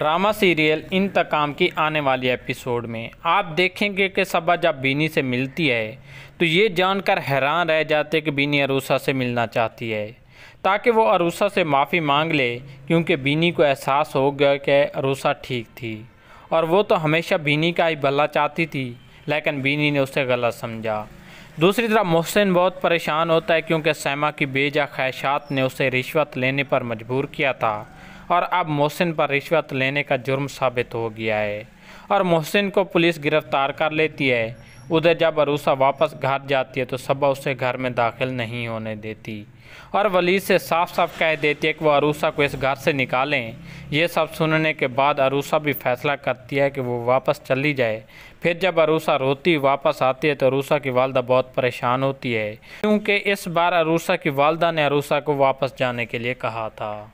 Drama serial इंतकाम की आने वाली एपिसोड में। आप देखेंगे कि सबा जब बीनी से मिलती है तो ये जानकर हैरान रह जाते कि बीनी अरूसा से मिलना चाहती है। ताकि वो अरूसा से माफ़ी मांग ले, क्योंकि बीनी को एहसास हो गया कि अरूसा ठीक थी। और वो तो हमेशा बीनी का ही भला चाहती थी, लेकिन बीनी ने उसे गलत समझा। दूसरी तरफ़ मोहसिन बहुत परेशान होता है, क्योंकि सैमा की बेजा ख्वाहिशात ने उसे रिश्वत लेने पर मजबूर किया था। और अब मोहसिन पर रिश्वत लेने का जुर्म साबित हो गया है। और मोहसिन को पुलिस गिरफ़्तार कर लेती है। उधर जब अरूसा वापस घर जाती है तो सबा उसे घर में दाखिल नहीं होने देती। और वली से साफ़ साफ़ कह देती है कि वो अरूसा को इस घर से निकालें। यह सब सुनने के बाद अरूसा भी फैसला करती है कि वो वापस चली जाए। फिर जब अरूसा रोती वापस आती है तो अरूसा की वालदा बहुत परेशान होती है। क्योंकि इस बार अरूसा की वालदा ने अरूसा को वापस जाने के लिए कहा था।